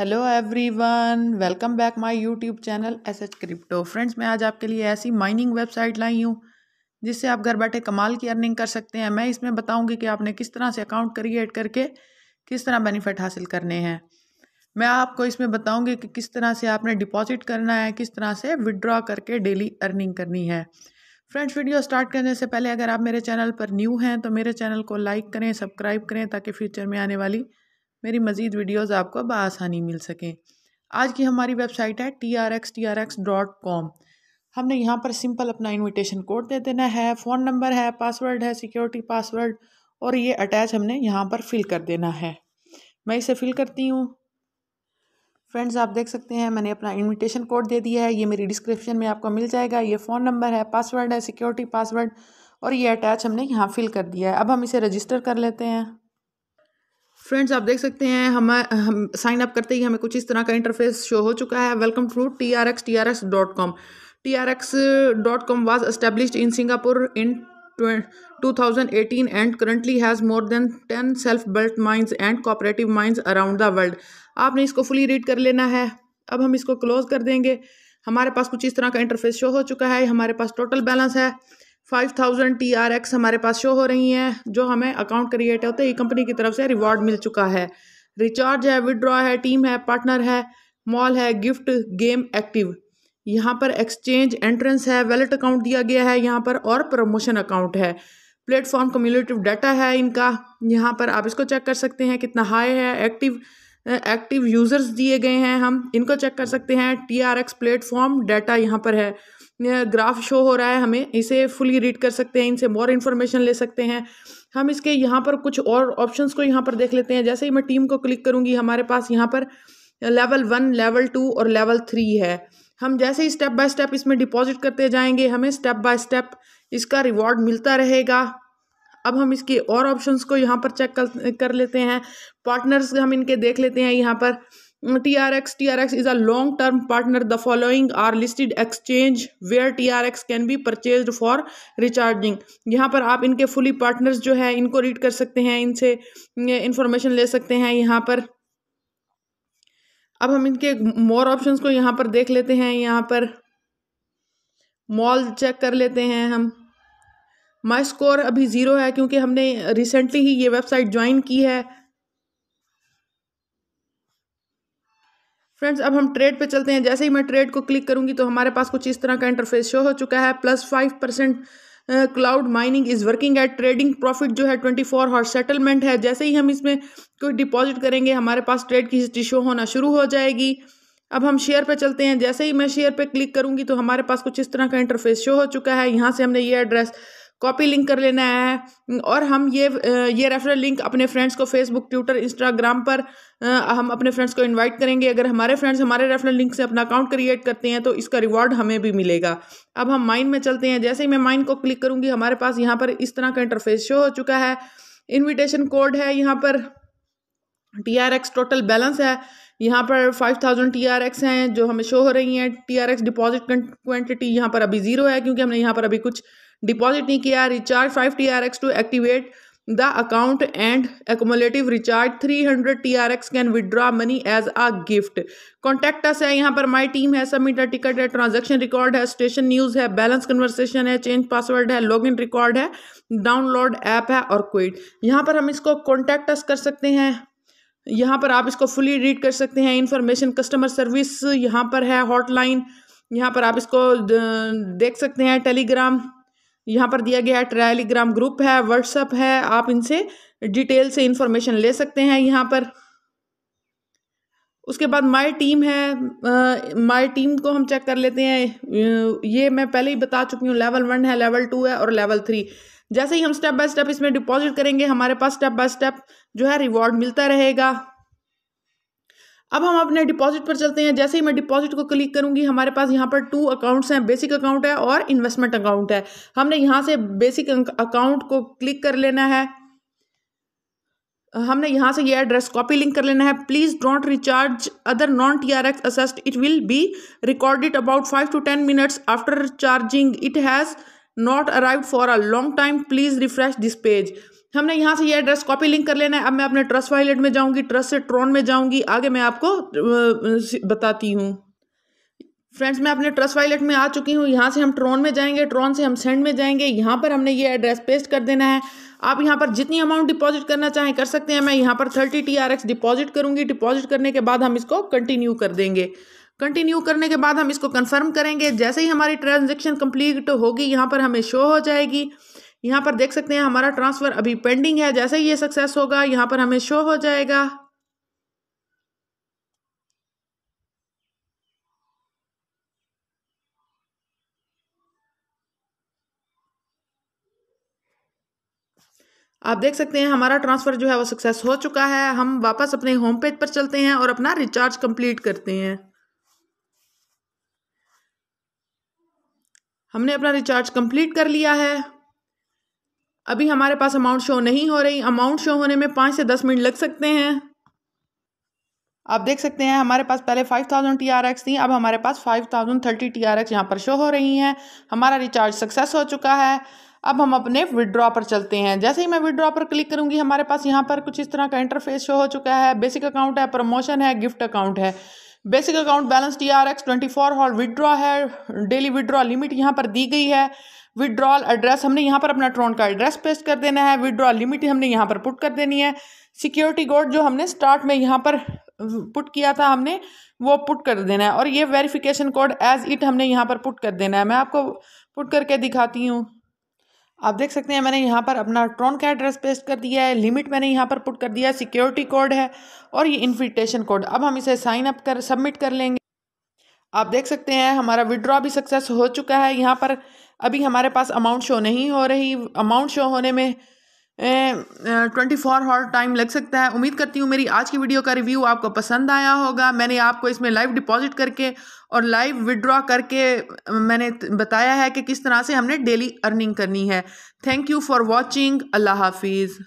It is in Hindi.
Hello everyone welcome back my YouTube channel S H crypto friends मैं आज आपके लिए ऐसी माइनिंग वेबसाइट लाई हूँ, जिससे आप घर बैठे कमाल की अर्निंग कर सकते हैं। मैं इसमें बताऊँगी कि आपने किस तरह से अकाउंट क्रिएट करके किस तरह बेनिफिट हासिल करने हैं। मैं आपको इसमें बताऊँगी कि किस तरह से आपने डिपॉजिट करना है, किस तरह से विड्रॉ करके डेली अर्निंग करनी है। फ्रेंड्स वीडियो स्टार्ट करने से पहले अगर आप मेरे चैनल पर न्यू हैं तो मेरे चैनल को लाइक करें सब्सक्राइब करें, ताकि फ्यूचर में आने वाली मेरी मज़ीद वीडियोज़ आपको बसानी मिल सकें। आज की हमारी वेबसाइट है T R X T R X dot com हमने यहाँ पर सिंपल अपना इनविटेशन कोड दे देना है फ़ोन नंबर है पासवर्ड है सिक्योरिटी पासवर्ड और ये अटैच हमने यहाँ पर फिल कर देना है। मैं इसे फिल करती हूँ। फ्रेंड्स आप देख सकते हैं मैंने अपना इनविटेशन कोड दे दिया है। ये मेरी डिस्क्रिप्शन में आपको मिल जाएगा। ये फ़ोन नंबर है पासवर्ड है सिक्योरिटी पासवर्ड और ये अटैच हमने यहाँ फिल कर दिया है। अब हम इसे रजिस्टर कर लेते हैं। फ्रेंड्स आप देख सकते हैं, हम हम साइन अप करते ही हमें कुछ इस तरह का इंटरफेस शो हो चुका है। Welcome to T R X T R X dot com T R X dot com was established in Singapore in 2018 and currently has more than 10 self built mines and cooperative mines around the world. आपने इसको फुली रीड कर लेना है। अब हम इसको क्लोज कर देंगे। हमारे पास कुछ इस तरह का इंटरफेस शो हो चुका है। हमारे पास टोटल बैलेंस है। Five thousand T R X हमारे पास शो हो रही हैं, जो हमें अकाउंट क्रिएट होते ही कंपनी की तरफ़ से रिवॉर्ड मिल चुका है। रिचार्ज है विड्रॉ है टीम है पार्टनर है मॉल है गिफ्ट गेम एक्टिव यहाँ पर एक्सचेंज एंट्रेंस है वैलेट अकाउंट दिया गया है, यहाँ पर और प्रमोशन अकाउंट है। प्लेटफॉर्म कम्युलेटिव डाटा है इनका, यहाँ पर आप इसको चेक कर सकते हैं, कितना हाई है एक्टिव एक्टिव यूज़र्स दिए गए हैं हम, इनको चेक कर सकते हैं। T R X platform data यहाँ पर है। ग्राफ शो हो रहा है हमें इसे फुली रीड कर सकते हैं इनसे मोर इन्फॉर्मेशन ले सकते हैं। हम इसके यहाँ पर कुछ और ऑप्शंस को यहाँ पर देख लेते हैं। जैसे ही मैं टीम को क्लिक करूँगी हमारे पास यहाँ पर लेवल वन लेवल टू और लेवल थ्री है। हम जैसे ही स्टेप बाय स्टेप इसमें डिपॉजिट करते जाएँगे हमें स्टेप बाय स्टेप इसका रिवॉर्ड मिलता रहेगा। अब हम इसके और ऑप्शंस को यहाँ पर चेक कर, कर लेते हैं। पार्टनर्स हम इनके देख लेते हैं यहाँ पर। TRX TRX is a long term partner. The following are listed. Exchange, where TRX can be purchased for recharging. यहाँ पर आप इनके फुली पार्टनर्स जो है, इनको रीड कर सकते हैं, इनसे इंफॉर्मेशन ले सकते हैं यहाँ पर। अब हम इनके मोर ऑप्शंस को यहाँ पर देख लेते हैं। यहाँ पर मॉल चेक कर लेते हैं हम। माई स्कोर अभी ज़ीरो है, क्योंकि हमने रिसेंटली ही ये वेबसाइट ज्वाइन की है। फ्रेंड्स अब हम ट्रेड पे चलते हैं। जैसे ही मैं ट्रेड को क्लिक करूँगी तो हमारे पास कुछ इस तरह का इंटरफेस शो हो चुका है। Plus five percent cloud mining is working at trading profit जो है ट्वेंटी फोर हॉर सेटलमेंट है। जैसे ही हम इसमें कोई डिपॉजिट करेंगे, हमारे पास ट्रेड की हिस्ट्री शो होना शुरू हो जाएगी। अब हम शेयर पे चलते हैं। जैसे ही मैं शेयर पे क्लिक करूँगी तो हमारे पास कुछ इस तरह का इंटरफेस शो हो चुका है। यहाँ से हमने ये एड्रेस कॉपी लिंक कर लेना है। और हम ये ये रेफरल लिंक अपने फ्रेंड्स को फेसबुक, ट्विटर, इंस्टाग्राम पर हम अपने फ्रेंड्स को इनवाइट करेंगे। अगर हमारे फ्रेंड्स हमारे रेफरल लिंक से अपना अकाउंट क्रिएट करते हैं तो इसका रिवॉर्ड हमें भी मिलेगा। अब हम माइन में चलते हैं। जैसे ही मैं माइन को क्लिक करूँगी, हमारे पास यहाँ पर इस तरह का इंटरफेस शो हो चुका है। इन्विटेशन कोड है यहाँ पर। T R X total balance है। यहाँ पर five thousand T R X हैं जो हमें शो हो रही हैं। T R X deposit quantity यहाँ पर अभी ज़ीरो है, क्योंकि हमने यहाँ पर अभी कुछ डिपॉजिट नहीं किया recharge five T R X to activate the account and accumulative recharge three hundred T R X can withdraw money as a gift contact us है, यहाँ पर माई टीम है सबमिट टिकट है ट्रांजेक्शन रिकॉर्ड है स्टेशन न्यूज़ है बैलेंस कन्वर्सेशन है चेंज पासवर्ड है लॉग इन रिकॉर्ड है डाउनलोड ऐप है और क्विट यहाँ पर हम इसको कॉन्टैक्ट अस कर सकते हैं। यहाँ पर आप इसको फुली रीड कर सकते हैं इंफॉर्मेशन कस्टमर सर्विस यहाँ पर है हॉटलाइन यहाँ पर आप इसको देख सकते हैं टेलीग्राम यहाँ पर दिया गया टेलीग्राम ग्रुप है व्हाट्सअप है, आप इनसे डिटेल से इंफॉर्मेशन ले सकते हैं यहाँ पर। उसके बाद माई टीम है माई टीम को हम चेक कर लेते हैं। ये मैं पहले ही बता चुकी हूँ, लेवल वन है, लेवल टू है और लेवल थ्री। जैसे ही हम स्टेप बाय स्टेप इसमें डिपॉजिट करेंगे, हमारे पास स्टेप बाय स्टेप जो है, रिवॉर्ड मिलता रहेगा। अब हम अपने डिपॉजिट पर चलते हैं। जैसे ही मैं डिपॉजिट को क्लिक करूँगी, हमारे पास यहाँ पर टू अकाउंट्स हैं बेसिक अकाउंट है और इन्वेस्टमेंट अकाउंट है। हमने यहाँ से बेसिक अकाउंट को क्लिक कर लेना है। हमने यहाँ से ये एड्रेस कॉपी लिंक कर लेना है। Please don't recharge other non T R X assets it will be recorded about five to ten minutes after charging it has not arrive for a long time please refresh this page हमने यहाँ से ये एड्रेस कॉपी लिंक कर लेना है। अब मैं अपने ट्रस्ट वाइलेट में जाऊँगी ट्रस्ट से ट्रोन में जाऊँगी। आगे मैं आपको बताती हूँ। फ्रेंड्स मैं अपने ट्रस्ट वाइलेट में आ चुकी हूँ। यहाँ से हम ट्रोन में जाएँगे ट्रोन से हम सेंड में जाएँगे। यहाँ पर हमने ये एड्रेस पेस्ट कर देना है। आप यहाँ पर जितनी अमाउंट डिपॉजिट करना चाहें कर सकते हैं। मैं यहाँ पर thirty T R X deposit करूँगी। डिपॉजिट करने के बाद हम इसको कंटिन्यू कर देंगे। कंटिन्यू करने के बाद हम इसको कन्फर्म करेंगे। जैसे ही हमारी ट्रांजेक्शन कंप्लीट होगी, यहाँ पर हमें शो हो जाएगी। यहाँ पर देख सकते हैं, हमारा ट्रांसफ़र अभी पेंडिंग है, जैसे ही ये सक्सेस होगा, यहाँ पर हमें शो हो जाएगा। आप देख सकते हैं, हमारा ट्रांसफ़र जो है, वो सक्सेस हो चुका है। हम वापस अपने होम पेज पर चलते हैं और अपना रिचार्ज कंप्लीट करते हैं। हमने अपना रिचार्ज कंप्लीट कर लिया है। अभी हमारे पास अमाउंट शो नहीं हो रही। अमाउंट शो होने में पाँच से दस मिनट लग सकते हैं। आप देख सकते हैं, हमारे पास पहले five thousand T R X थी, अब हमारे पास five thousand thirty T R X यहाँ पर शो हो रही हैं। हमारा रिचार्ज सक्सेस हो चुका है। अब हम अपने विड्रॉ पर चलते हैं। जैसे ही मैं विड्रॉ पर क्लिक करूँगी, हमारे पास यहाँ पर कुछ इस तरह का इंटरफेस शो हो चुका है। बेसिक अकाउंट है प्रमोशन है गिफ्ट अकाउंट है। Basic account balance T R X twenty four whole withdraw है डेली विड्रॉ लिमिट यहाँ पर दी गई है। विड्रॉल एड्रेस हमने यहाँ पर अपना ट्रोन का एड्रेस पेस्ट कर देना है। विड्रॉल लिमिट हमने यहाँ पर पुट कर देनी है। सिक्योरिटी कोड जो हमने स्टार्ट में यहाँ पर पुट किया था हमने, वो पुट कर देना है। और ये वेरिफिकेशन कोड एज इट हमने यहाँ पर पुट कर देना है। मैं आपको पुट करके दिखाती हूँ। आप देख सकते हैं, मैंने यहाँ पर अपना ट्रॉन का एड्रेस पेस्ट कर दिया है लिमिट मैंने यहाँ पर पुट कर दिया है सिक्योरिटी कोड है और ये इन्विटेशन कोड अब हम इसे साइन अप कर सबमिट कर लेंगे। आप देख सकते हैं, हमारा विड्रॉ भी सक्सेस हो चुका है। यहाँ पर अभी हमारे पास अमाउंट शो नहीं हो रही। अमाउंट शो होने में ट्वेंटी फोर हॉर टाइम लग सकता है। उम्मीद करती हूँ मेरी आज की वीडियो का रिव्यू आपको पसंद आया होगा। मैंने आपको इसमें लाइव डिपॉजिट करके और लाइव विड्रॉ करके मैंने बताया है कि किस तरह से हमने डेली अर्निंग करनी है। थैंक यू फॉर वॉचिंग अल्लाह हाफिज़।